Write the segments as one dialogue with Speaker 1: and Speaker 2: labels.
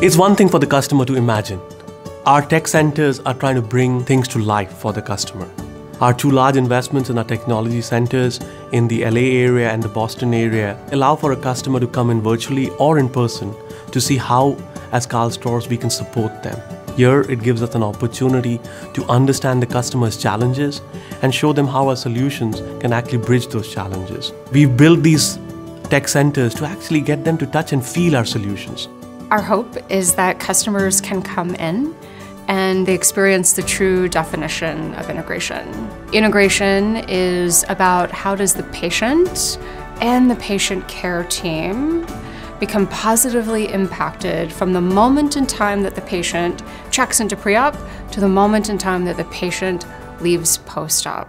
Speaker 1: It's one thing for the customer to imagine. Our tech centers are trying to bring things to life for the customer. Our two large investments in our technology centers in the LA area and the Boston area allow for a customer to come in virtually or in person to see how, as KARL STORZ, we can support them. Here, it gives us an opportunity to understand the customer's challenges and show them how our solutions can actually bridge those challenges. We've built these tech centers to actually get them to touch and feel our solutions.
Speaker 2: Our hope is that customers can come in and they experience the true definition of integration. Integration is about how does the patient and the patient care team become positively impacted from the moment in time that the patient checks into pre-op to the moment in time that the patient leaves post-op.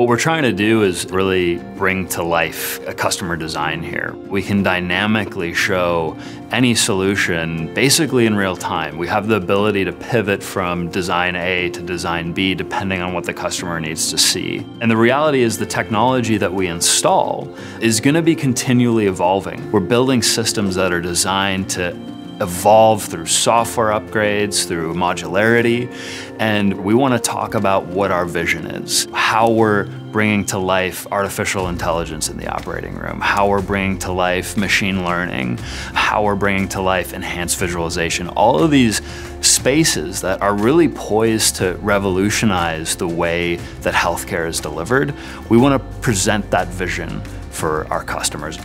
Speaker 3: What we're trying to do is really bring to life a customer design here. We can dynamically show any solution basically in real time. We have the ability to pivot from design A to design B depending on what the customer needs to see. And the reality is the technology that we install is going to be continually evolving. We're building systems that are designed to evolve through software upgrades, through modularity, and we want to talk about what our vision is, how we're bringing to life artificial intelligence in the operating room, how we're bringing to life machine learning, how we're bringing to life enhanced visualization, all of these spaces that are really poised to revolutionize the way that healthcare is delivered. We want to present that vision for our customers.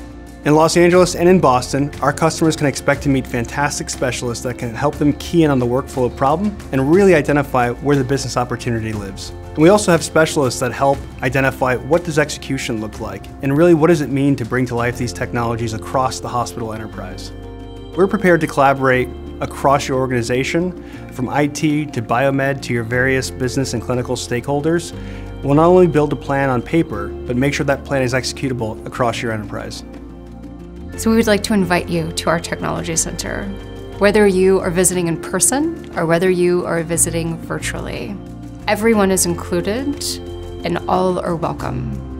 Speaker 4: In Los Angeles and in Boston, our customers can expect to meet fantastic specialists that can help them key in on the workflow problem and really identify where the business opportunity lives. And we also have specialists that help identify what does execution look like and really what does it mean to bring to life these technologies across the hospital enterprise. We're prepared to collaborate across your organization, from IT to biomed to your various business and clinical stakeholders. We'll not only build a plan on paper, but make sure that plan is executable across your enterprise.
Speaker 2: So we would like to invite you to our Technology Center, whether you are visiting in person or whether you are visiting virtually. Everyone is included and all are welcome.